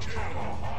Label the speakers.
Speaker 1: channel.